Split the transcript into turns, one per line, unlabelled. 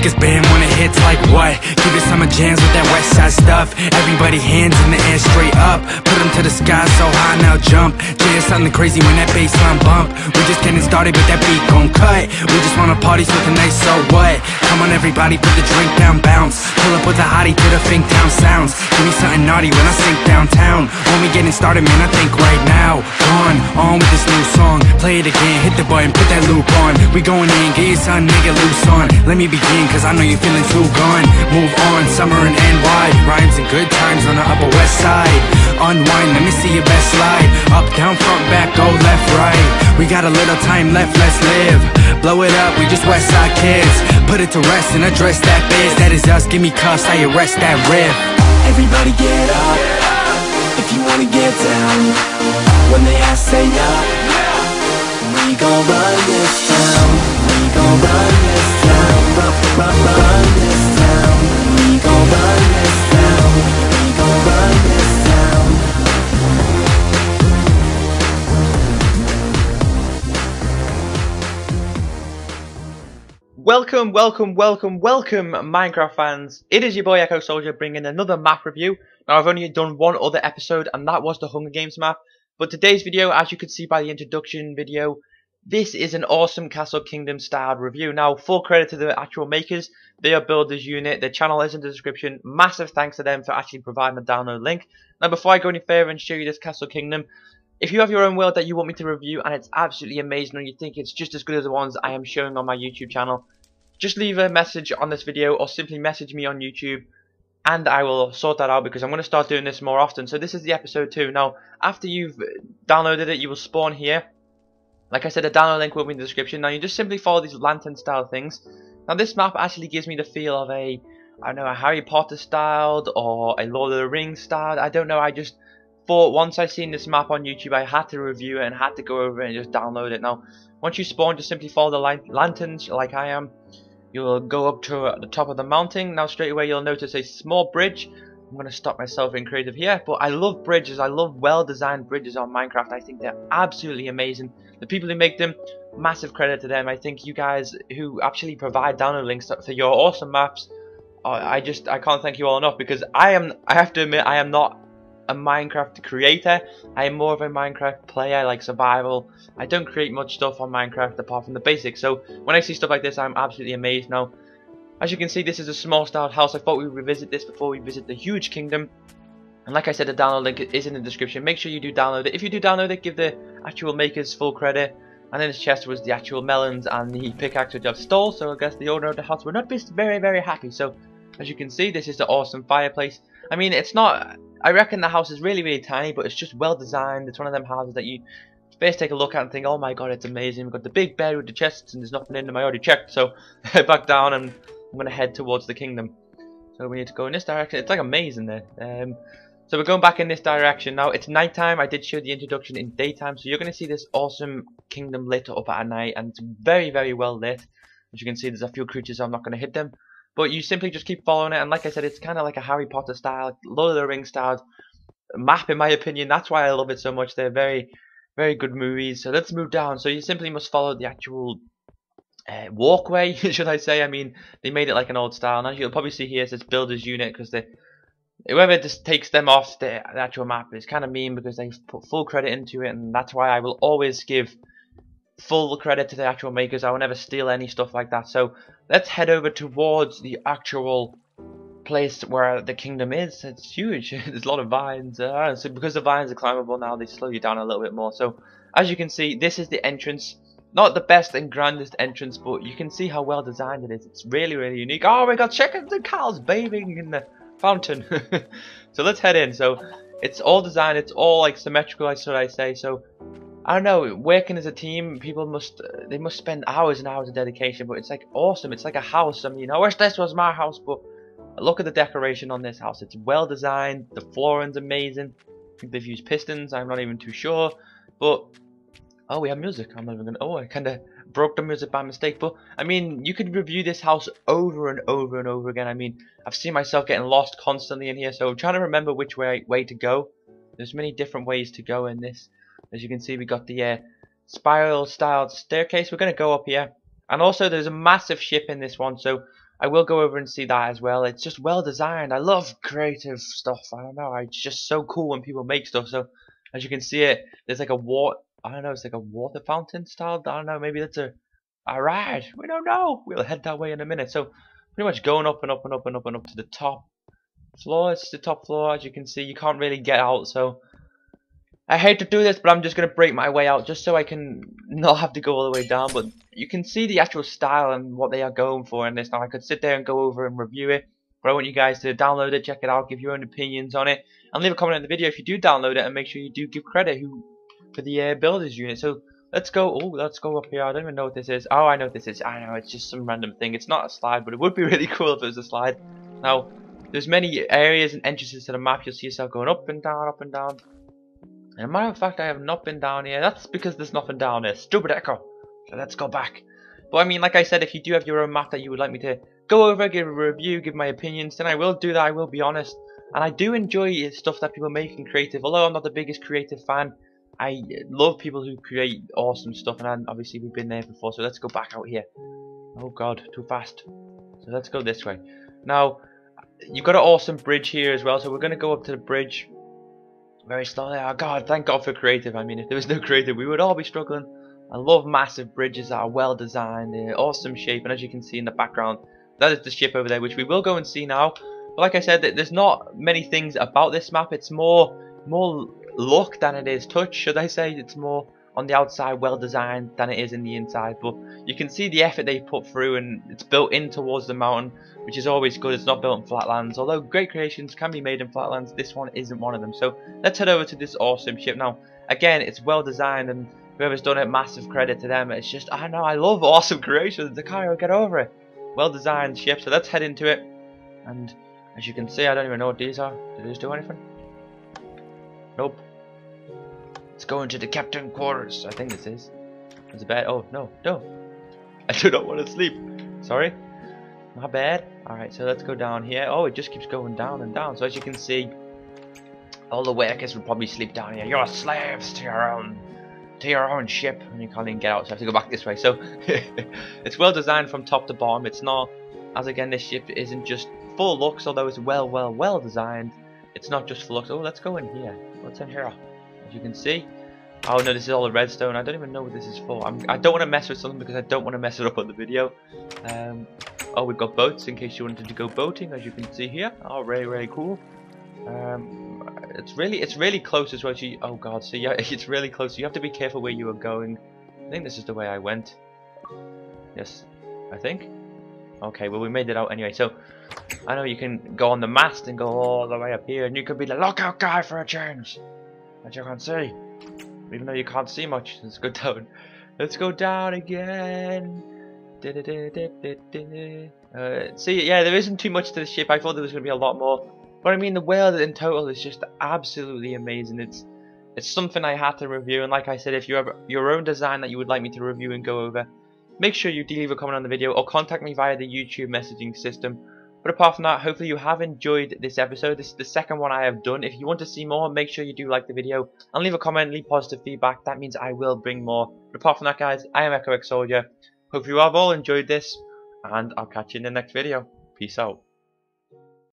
piques stuff. Everybody hands in the air straight up. Put them to the sky so high now jump. Jay something crazy when that bassline bump. We just getting started but that beat gon' cut. We just wanna party so tonight, so what? Come on everybody, put the drink down, bounce. Pull up with a hottie to the Fink Town sounds. Give me something naughty when I sink downtown. When we getting started, man, I think right now. On, on with this new song. Play it again, hit the button, put that loop on. We going in, get your son, nigga, loose on. Let me begin, cause I know you're feeling too gone. Move on, summer and NY. Rhymes and good times on the upper west side. Unwind, let me see your best slide. Up, down, front, back, go left, right. We got a little time left, let's live. Blow it up, we just west side kids. Put it to rest and address that biz. That is us, give me cuffs, I arrest that riff.
Everybody get up If you wanna get down When they ask, say up
Welcome, welcome, welcome, welcome, Minecraft fans. It is your boy EcKo Soldier bringing another map review. Now, I've only done one other episode, and that was the Hunger Games map. But today's video, as you could see by the introduction video, this is an awesome Castle Kingdom styled review. Now, full credit to the actual makers. They are Builders Unit. Their channel is in the description. Massive thanks to them for actually providing the download link. Now, before I go any further and show you this Castle Kingdom, if you have your own world that you want me to review and it's absolutely amazing and you think it's just as good as the ones I am showing on my YouTube channel, just leave a message on this video or simply message me on YouTube and I will sort that out because I'm going to start doing this more often. So this is the episode 2. Now, after you've downloaded it, you will spawn here. Like I said, the download link will be in the description. Now, you just simply follow these lantern style things. Now, this map actually gives me the feel of a, I don't know, a Harry Potter styled or a Lord of the Rings styled. I don't know, I just thought once I seen this map on YouTube, I had to review it and had to go over it and just download it. Now, once you spawn, just simply follow the lanterns like I am. You'll go up to uh, the top of the mountain. Now straight away you'll notice a small bridge. I'm going to stop myself in creative here. But I love bridges. I love well-designed bridges on Minecraft. I think they're absolutely amazing. The people who make them, massive credit to them. I think you guys who actually provide download links for your awesome maps, I just I can't thank you all enough because I am I have to admit I am not a Minecraft creator. I am more of a Minecraft player, I like survival. I don't create much stuff on Minecraft apart from the basics. So when I see stuff like this, I'm absolutely amazed. Now, as you can see, this is a small styled house. I thought we would revisit this before we visit the huge kingdom. And like I said, the download link is in the description. Make sure you do download it. If you do download it, give the actual makers full credit. And in this chest was the actual melons and the pickaxe which I've stole. So I guess the owner of the house would not be very, very happy. So as you can see, this is the awesome fireplace. I mean, it's not I reckon the house is really, really tiny, but it's just well designed. It's one of them houses that you first take a look at and think, oh my god, it's amazing. We've got the big bed with the chests and there's nothing in them. I already checked, so back down and I'm going to head towards the kingdom. So we need to go in this direction. It's like amazing there. Um, so we're going back in this direction now. It's nighttime. I did show the introduction in daytime, so you're going to see this awesome kingdom lit up at night, and it's very, very well lit. As you can see, there's a few creatures. I'm not going to hit them. But you simply just keep following it, and like I said, it's kind of like a Harry Potter style, Lord of the Rings style map, in my opinion. That's why I love it so much. They're very, very good movies. So let's move down. So you simply must follow the actual uh, walkway, should I say? I mean, they made it like an old style. And as you'll probably see here, it says Builder's Unit because they whoever just takes them off the, the actual map is kind of mean because they put full credit into it, and that's why I will always give full credit to the actual makers. I will never steal any stuff like that. So let's head over towards the actual place where the kingdom is. It's huge. There's a lot of vines. Uh, so because the vines are climbable now, they slow you down a little bit more. So as you can see, this is the entrance. Not the best and grandest entrance, but you can see how well designed it is. It's really, really unique. Oh we got chickens and cows bathing in the fountain. so let's head in. So it's all designed. It's all like symmetrical, I should I say. So I don't know, working as a team, people must they must spend hours and hours of dedication, but it's like awesome. It's like a house. I mean, I wish this was my house, but look at the decoration on this house. It's well designed. The flooring's amazing. I think they've used pistons. I'm not even too sure, but oh, we have music. I'm not even gonna. Oh, I kind of broke the music by mistake. But I mean, you could review this house over and over and over again. I mean, I've seen myself getting lost constantly in here, so I'm trying to remember which way way to go. There's many different ways to go in this. As you can see, we got the uh, spiral styled staircase. We're going to go up here. And also, there's a massive ship in this one. So, I will go over and see that as well. It's just well designed. I love creative stuff. I don't know. It's just so cool when people make stuff. So as you can see it, there's like a water. I don't know. It's like a water fountain style. I don't know. Maybe that's a a ride. We don't know. We'll head that way in a minute. So pretty much going up and up and up and up and up to the top floor. It's the top floor. As you can see, you can't really get out. So I hate to do this, but I'm just going to break my way out just so I can not have to go all the way down. But you can see the actual style and what they are going for in this. Now, I could sit there and go over and review it, but I want you guys to download it, check it out, give your own opinions on it, and leave a comment in the video if you do download it, and make sure you do give credit who for the uh, builders unit. So let's go. Oh, let's go up here. I don't even know what this is. Oh, I know what this is. I know it's just some random thing. It's not a slide, but it would be really cool if it was a slide. Now, there's many areas and entrances to the map. You'll see yourself going up and down, up and down. And a matter of fact, I have not been down here. That's because there's nothing down here. Stupid echo. So let's go back. But I mean, like I said, if you do have your own map that you would like me to go over, give a review, give my opinions, then I will do that. I will be honest. And I do enjoy stuff that people make in creative. Although I'm not the biggest creative fan, I love people who create awesome stuff. And obviously we've been there before. So let's go back out here. Oh god, too fast. So let's go this way. Now, you've got an awesome bridge here as well. So we're going to go up to the bridge very slowly. Oh god, thank god for creative. I mean, if there was no creative, we would all be struggling. I love massive bridges that are well designed, awesome shape, and as you can see in the background, that is the ship over there, which we will go and see now. But like I said, there's not many things about this map. It's more more look than it is touch, should I say? It's more on the outside well designed than it is in the inside but you can see the effort they put through and it's built in towards the mountain which is always good. It's not built in flatlands although great creations can be made in flatlands. This one isn't one of them. So let's head over to this awesome ship. Now again it's well designed and whoever's done it massive credit to them. It's just I know I love awesome creations. The Cairo get over it. Well designed ship. So let's head into it. And as you can see I don't even know what these are. Do these do anything? Nope Let's go into the captain quarters. I think this is. There's a bad. Oh, no, no. I do not want to sleep. Sorry. My bad. Alright, so let's go down here. Oh, it just keeps going down and down. So as you can see, all the workers will probably sleep down here. You're slaves to your own to your own ship and you can't even get out so I have to go back this way so it's well designed from top to bottom it's not as again this ship isn't just full looks although it's well well well designed it's not just full looks oh let's go in here what's in here as you can see. Oh no, this is all the redstone. I don't even know what this is for. I'm, I do not want to mess with something because I don't want to mess it up on the video. Um, oh, we've got boats in case you wanted to go boating, as you can see here. Oh, really, really cool. Um, it's really, it's really close as well. To, oh god, so yeah, it's really close. You have to be careful where you are going. I think this is the way I went. Yes, I think. Okay, well we made it out anyway. So I know you can go on the mast and go all the way up here, and you could be the lookout guy for a change that you can't see. Even though you can't see much, let's go down. Let's go down again. Uh, see, yeah, there isn't too much to the ship. I thought there was going to be a lot more. But I mean, the world in total is just absolutely amazing. It's it's something I had to review. And like I said, if you have your own design that you would like me to review and go over, make sure you do leave a comment on the video or contact me via the YouTube messaging system but apart from that, hopefully you have enjoyed this episode. This is the second one I have done. If you want to see more, make sure you do like the video and leave a comment, leave positive feedback. That means I will bring more. But apart from that, guys, I am EcKo X Soldier. Hope you have all enjoyed this, and I'll catch you in the next video. Peace out.